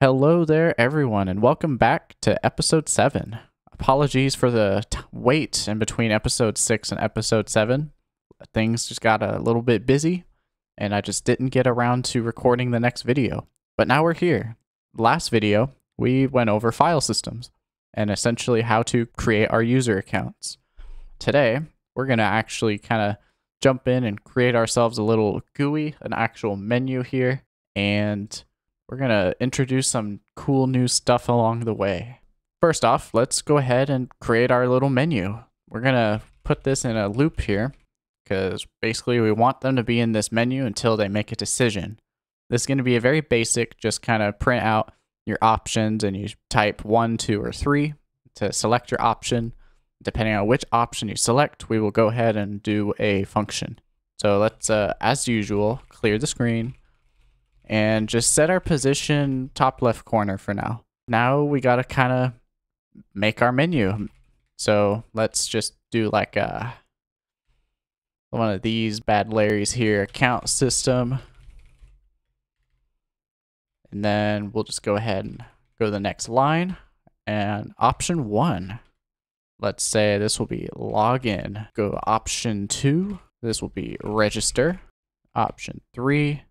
Hello there, everyone, and welcome back to episode 7. Apologies for the wait in between episode 6 and episode 7. Things just got a little bit busy, and I just didn't get around to recording the next video. But now we're here. Last video, we went over file systems and essentially how to create our user accounts. Today, we're going to actually kind of jump in and create ourselves a little GUI, an actual menu here, and we're going to introduce some cool new stuff along the way. First off, let's go ahead and create our little menu. We're going to put this in a loop here because basically we want them to be in this menu until they make a decision. This is going to be a very basic, just kind of print out your options and you type one, two, or three to select your option. Depending on which option you select, we will go ahead and do a function. So let's, uh, as usual, clear the screen and just set our position top left corner for now. Now we got to kind of make our menu. So let's just do like a one of these bad Larry's here, account system. And then we'll just go ahead and go to the next line and option one. Let's say this will be login. Go option two. This will be register. Option three,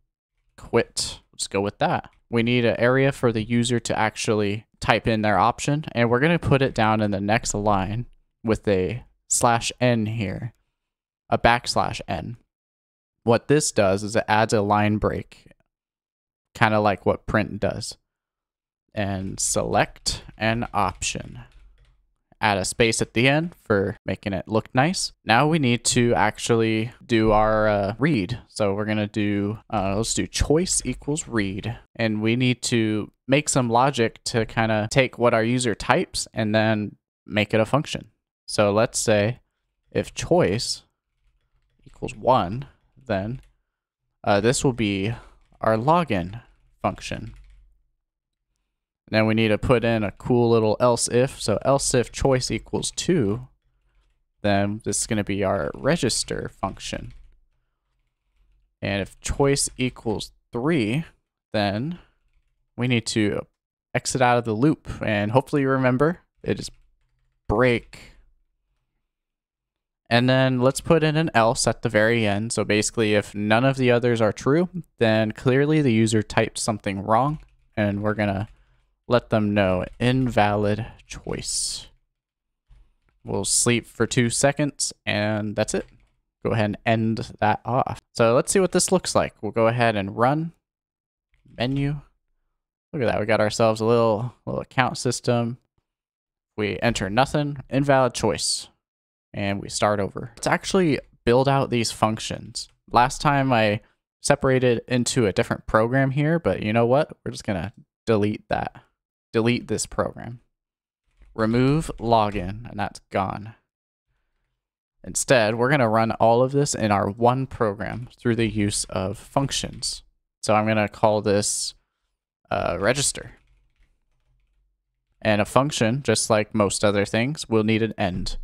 quit. Let's go with that. We need an area for the user to actually type in their option, and we're going to put it down in the next line with a slash n here, a backslash n. What this does is it adds a line break, kind of like what print does. And select an option add a space at the end for making it look nice. Now we need to actually do our uh, read. So we're going to do, uh, let's do choice equals read. And we need to make some logic to kind of take what our user types and then make it a function. So let's say if choice equals one, then uh, this will be our login function. Then we need to put in a cool little else if. So else if choice equals 2, then this is going to be our register function. And if choice equals 3, then we need to exit out of the loop. And hopefully you remember, it is break. And then let's put in an else at the very end. So basically, if none of the others are true, then clearly the user typed something wrong. And we're going to let them know invalid choice. We'll sleep for two seconds and that's it. Go ahead and end that off. So let's see what this looks like. We'll go ahead and run menu. Look at that. We got ourselves a little, little account system. We enter nothing, invalid choice, and we start over. Let's actually build out these functions. Last time I separated into a different program here, but you know what? We're just going to delete that delete this program. Remove login, and that's gone. Instead, we're going to run all of this in our one program through the use of functions. So I'm going to call this uh, register. And a function, just like most other things, will need an end.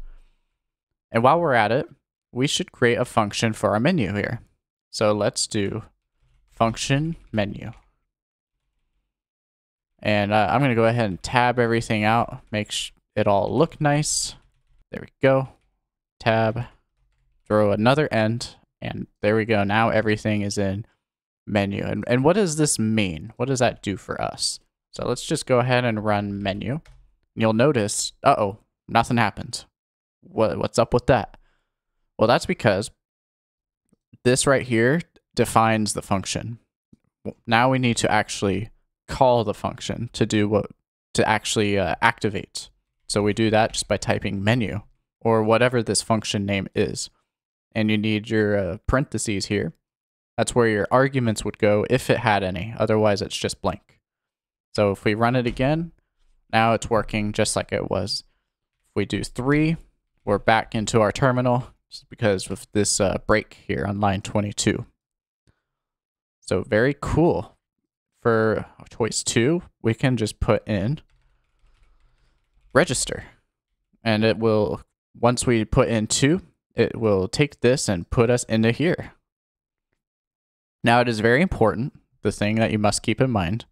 And while we're at it, we should create a function for our menu here. So let's do function menu. And uh, I'm going to go ahead and tab everything out, make it all look nice. There we go. Tab, throw another end, and there we go. Now everything is in menu. And, and what does this mean? What does that do for us? So let's just go ahead and run menu. You'll notice, uh-oh, nothing happened. What, what's up with that? Well, that's because this right here defines the function. Now we need to actually call the function to do what to actually uh, activate. So we do that just by typing menu or whatever this function name is. And you need your uh, parentheses here. That's where your arguments would go if it had any. Otherwise, it's just blank. So if we run it again, now it's working just like it was. If we do three, we're back into our terminal just because of this uh, break here on line 22. So very cool for choice two, we can just put in register. And it will, once we put in two, it will take this and put us into here. Now, it is very important, the thing that you must keep in mind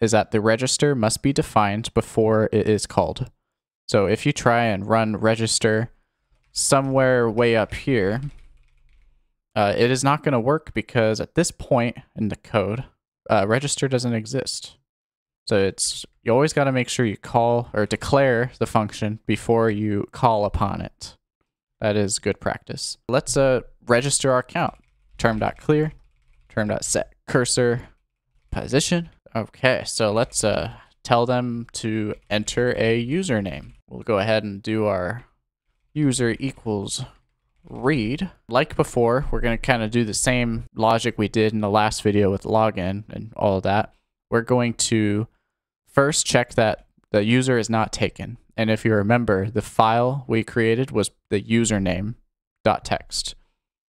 is that the register must be defined before it is called. So if you try and run register somewhere way up here, uh, it is not going to work because at this point in the code, uh, register doesn't exist. So it's you always got to make sure you call or declare the function before you call upon it. That is good practice. Let's uh, register our account. Term.clear, term.set cursor position. Okay, so let's uh, tell them to enter a username. We'll go ahead and do our user equals read. Like before, we're going to kind of do the same logic we did in the last video with login and all of that. We're going to first check that the user is not taken. And if you remember, the file we created was the username.txt.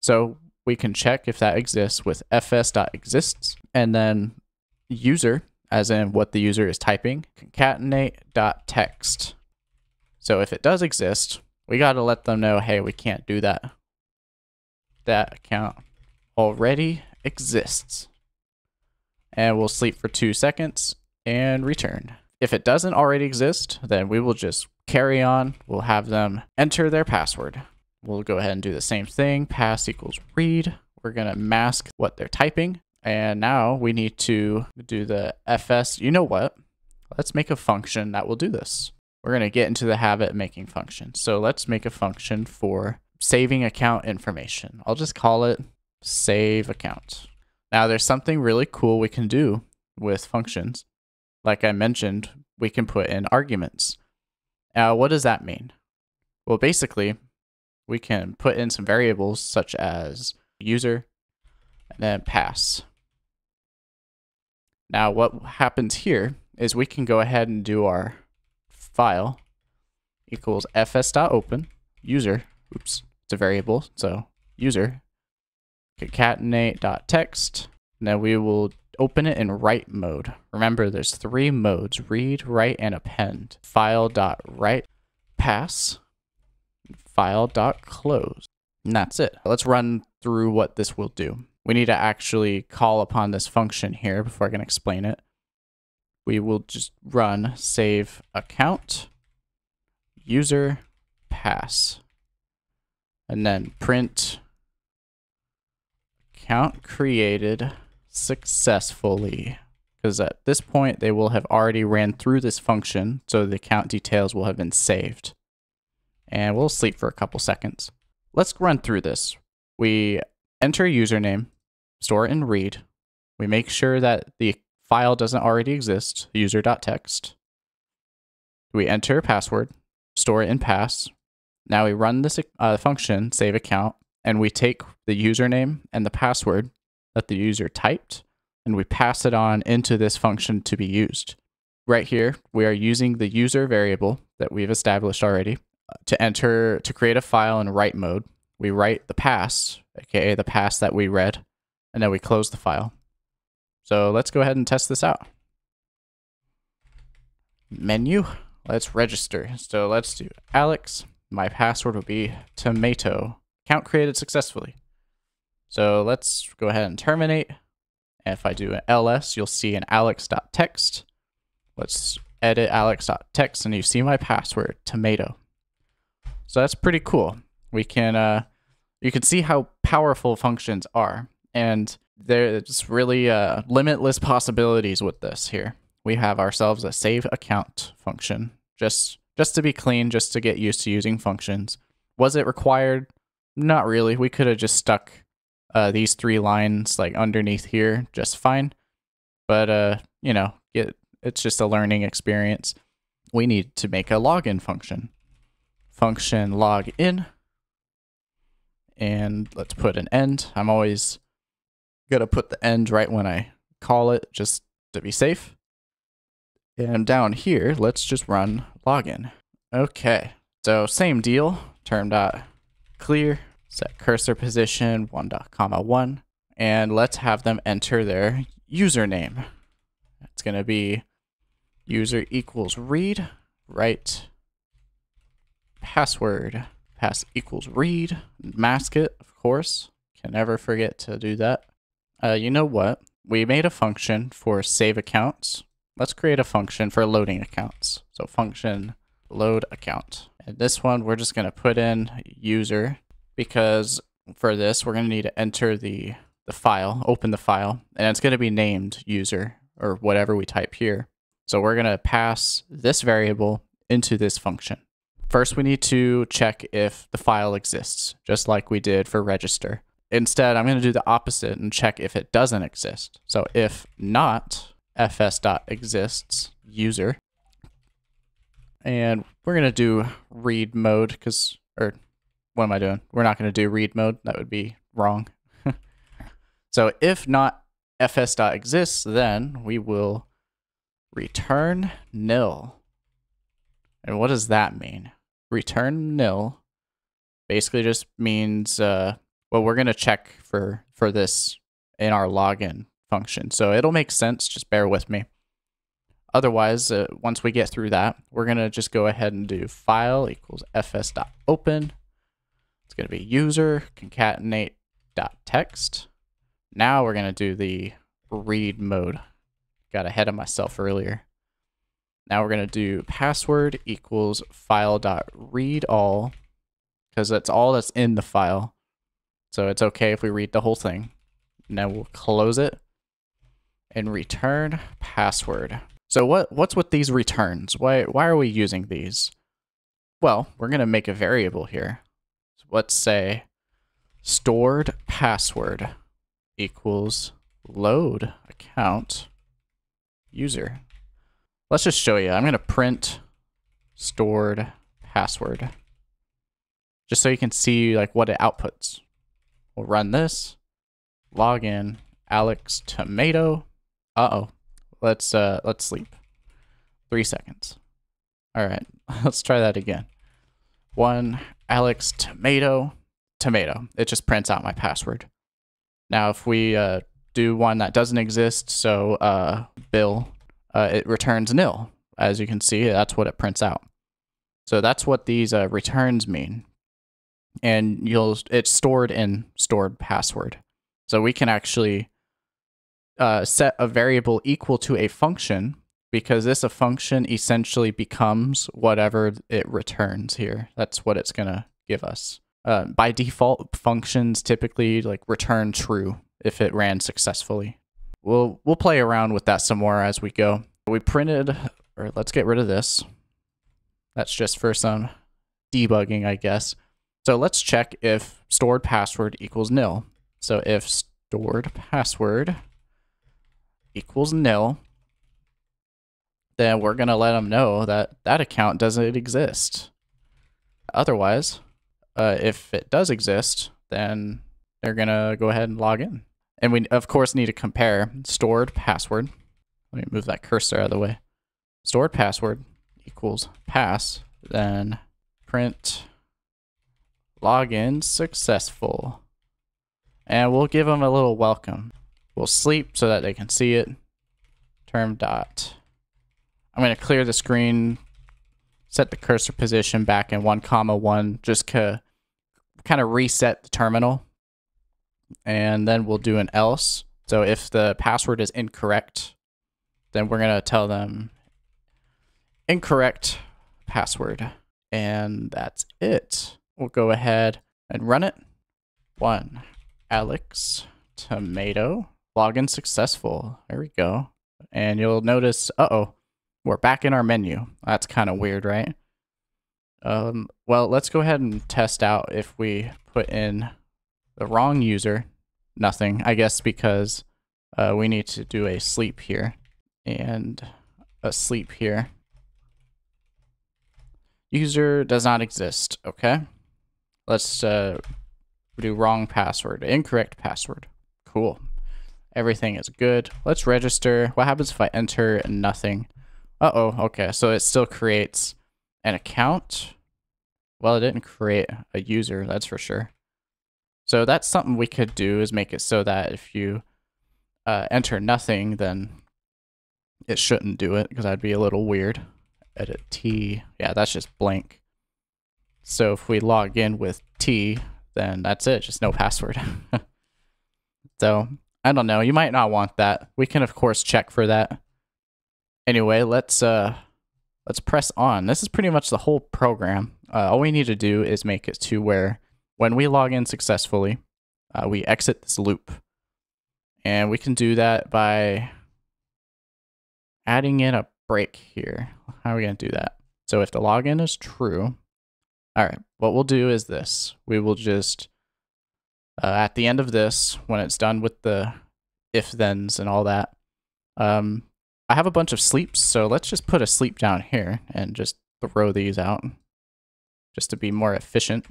So we can check if that exists with fs.exists and then user, as in what the user is typing, concatenate.text. So if it does exist, we got to let them know, hey, we can't do that. That account already exists. And we'll sleep for two seconds and return. If it doesn't already exist, then we will just carry on. We'll have them enter their password. We'll go ahead and do the same thing. Pass equals read. We're going to mask what they're typing. And now we need to do the fs. You know what? Let's make a function that will do this. We're going to get into the habit of making functions. So let's make a function for saving account information. I'll just call it save account. Now there's something really cool we can do with functions like I mentioned, we can put in arguments. Now, what does that mean? Well, basically, we can put in some variables such as user and then pass. Now, what happens here is we can go ahead and do our file equals fs.open user. Oops, it's a variable, so user concatenate.text. Now we will open it in write mode. Remember, there's three modes, read, write, and append. File.write, pass, file.close. And that's it. Let's run through what this will do. We need to actually call upon this function here before I can explain it. We will just run save account, user, pass, and then print account created successfully. Because at this point they will have already ran through this function so the account details will have been saved. And we'll sleep for a couple seconds. Let's run through this. We enter a username store in read. We make sure that the file doesn't already exist user.txt we enter a password store it in pass now we run this uh, function save account and we take the username and the password that the user typed, and we pass it on into this function to be used. Right here, we are using the user variable that we've established already uh, to enter, to create a file in write mode. We write the pass, aka the pass that we read, and then we close the file. So let's go ahead and test this out. Menu, let's register. So let's do Alex. My password will be tomato. Account created successfully. So let's go ahead and terminate. And if I do an ls, you'll see an alex.text. Let's edit alex.text and you see my password, tomato. So that's pretty cool. We can, uh, you can see how powerful functions are. And there's really uh, limitless possibilities with this here. We have ourselves a save account function, just, just to be clean, just to get used to using functions. Was it required? Not really. We could have just stuck uh, these three lines like underneath here just fine. But, uh, you know, it, it's just a learning experience. We need to make a login function. Function login. And let's put an end. I'm always to put the end right when I call it just to be safe. And down here, let's just run login. Okay, so same deal, term dot clear set cursor position 1 dot comma 1 and let's have them enter their username it's going to be user equals read write password pass equals read mask it of course can never forget to do that uh, you know what we made a function for save accounts let's create a function for loading accounts. So function load account. And this one, we're just going to put in user because for this, we're going to need to enter the, the file, open the file, and it's going to be named user or whatever we type here. So we're going to pass this variable into this function. First, we need to check if the file exists, just like we did for register. Instead, I'm going to do the opposite and check if it doesn't exist. So if not fs.exists user, and we're going to do read mode because, or what am I doing? We're not going to do read mode. That would be wrong. so if not fs.exists, then we will return nil. And what does that mean? Return nil basically just means, uh, well, we're going to check for, for this in our login function. So it'll make sense. Just bear with me. Otherwise, uh, once we get through that, we're going to just go ahead and do file equals fs.open. It's going to be user concatenate.text. Now we're going to do the read mode. Got ahead of myself earlier. Now we're going to do password equals file dot read all because that's all that's in the file. So it's okay if we read the whole thing. Now we'll close it and return password. So what what's with these returns? Why why are we using these? Well, we're going to make a variable here. So let's say stored password equals load account user. Let's just show you. I'm going to print stored password just so you can see like what it outputs. We'll run this, login, Alex Tomato. Uh-oh. Let's uh let's sleep. 3 seconds. All right. Let's try that again. One Alex Tomato tomato. It just prints out my password. Now if we uh do one that doesn't exist, so uh Bill, uh, it returns nil. As you can see, that's what it prints out. So that's what these uh, returns mean. And you'll it's stored in stored password. So we can actually uh, set a variable equal to a function because this a function essentially becomes whatever it returns here. That's what it's gonna give us. Uh, by default, functions typically like return true if it ran successfully. We'll we'll play around with that some more as we go. We printed, or let's get rid of this. That's just for some debugging, I guess. So let's check if stored password equals nil. So if stored password equals nil, then we're going to let them know that that account doesn't exist. Otherwise, uh, if it does exist, then they're going to go ahead and log in. And we, of course, need to compare stored password. Let me move that cursor out of the way. Stored password equals pass, then print login successful. And we'll give them a little welcome. We'll sleep so that they can see it. Term dot. I'm going to clear the screen, set the cursor position back in 1 comma 1, just to kind of reset the terminal. And then we'll do an else. So if the password is incorrect, then we're going to tell them incorrect password. And that's it. We'll go ahead and run it. One, Alex Tomato. Login successful. There we go. And you'll notice, uh-oh, we're back in our menu. That's kind of weird, right? Um, well, let's go ahead and test out if we put in the wrong user. Nothing, I guess, because uh, we need to do a sleep here and a sleep here. User does not exist, okay? Let's uh, do wrong password, incorrect password. Cool. Everything is good. Let's register. What happens if I enter nothing? Uh-oh, okay, so it still creates an account. Well, it didn't create a user, that's for sure. So that's something we could do is make it so that if you uh, enter nothing, then it shouldn't do it because that'd be a little weird. Edit T, yeah, that's just blank. So if we log in with T, then that's it, just no password. so I don't know. You might not want that. We can, of course, check for that. Anyway, let's uh let's press on. This is pretty much the whole program. Uh, all we need to do is make it to where when we log in successfully, uh, we exit this loop. And we can do that by adding in a break here. How are we going to do that? So if the login is true, all right, what we'll do is this. We will just, uh, at the end of this, when it's done with the if-thens and all that, um, I have a bunch of sleeps, so let's just put a sleep down here and just throw these out just to be more efficient.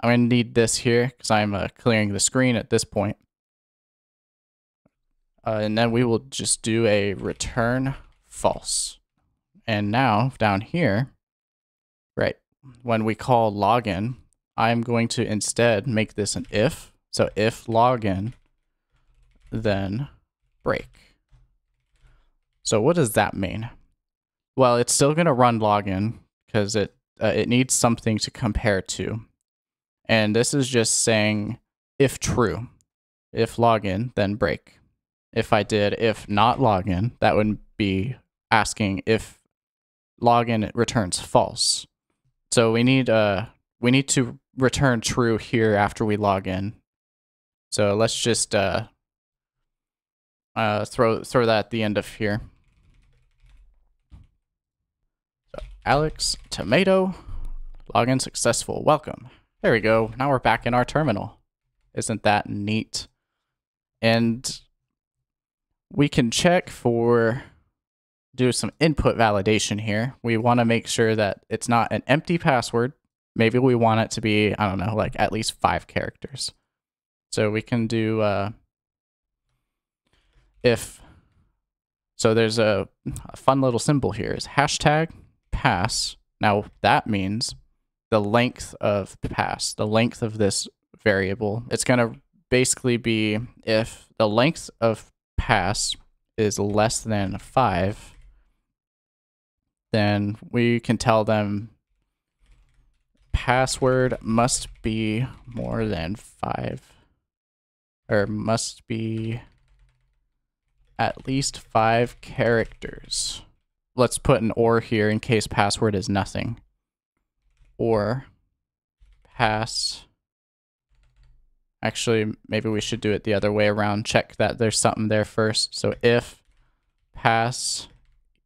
I'm going to need this here because I'm uh, clearing the screen at this point. Uh, and then we will just do a return false. And now down here, when we call login, I'm going to instead make this an if. So if login, then break. So what does that mean? Well, it's still going to run login because it uh, it needs something to compare to. And this is just saying if true. If login, then break. If I did if not login, that would be asking if login returns false. So we need uh we need to return true here after we log in. So let's just uh uh throw throw that at the end of here. So Alex Tomato login successful. Welcome. There we go. Now we're back in our terminal. Isn't that neat? And we can check for do some input validation here. We want to make sure that it's not an empty password. Maybe we want it to be, I don't know, like at least five characters. So we can do uh, if, so there's a, a fun little symbol here is hashtag pass. Now that means the length of pass, the length of this variable. It's going to basically be if the length of pass is less than 5, then we can tell them password must be more than 5 or must be at least 5 characters. Let's put an or here in case password is nothing or pass. Actually, maybe we should do it the other way around. Check that there's something there first. So if pass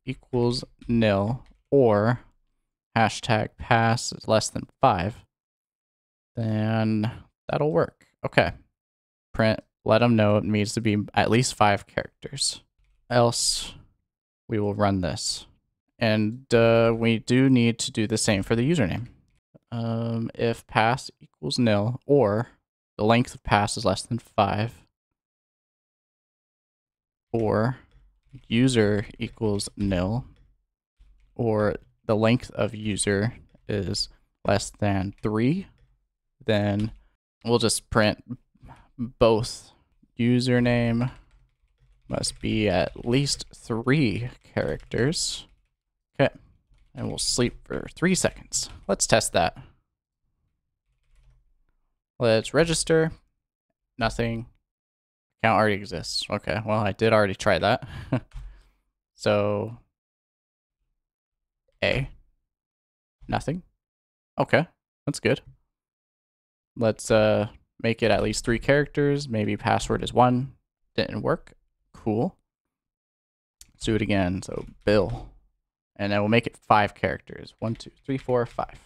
equals nil or hashtag pass is less than five, then that'll work. Okay. Print, let them know it needs to be at least five characters. Else, we will run this. And uh, we do need to do the same for the username um, if pass equals nil or the length of pass is less than 5 or user equals nil or the length of user is less than 3 then we'll just print both username must be at least 3 characters okay and we'll sleep for three seconds. Let's test that. Let's register. Nothing. Account already exists. Okay, well, I did already try that. so, A. Nothing. Okay, that's good. Let's uh make it at least three characters. Maybe password is one. Didn't work. Cool. Let's do it again. So, Bill and then we'll make it five characters. One, two, three, four, five.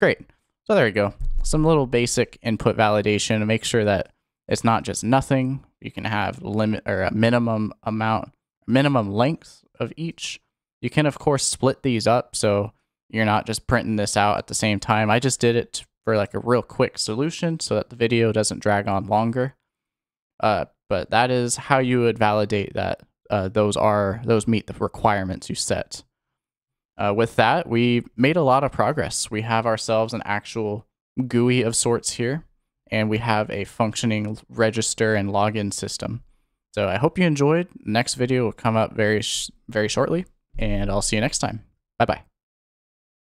Great. So there you go. Some little basic input validation to make sure that it's not just nothing. You can have limit or a minimum amount, minimum length of each. You can of course split these up so you're not just printing this out at the same time. I just did it for like a real quick solution so that the video doesn't drag on longer. Uh, but that is how you would validate that uh, those are those meet the requirements you set. Uh, with that, we made a lot of progress. We have ourselves an actual GUI of sorts here, and we have a functioning register and login system. So I hope you enjoyed. Next video will come up very very shortly, and I'll see you next time. Bye bye.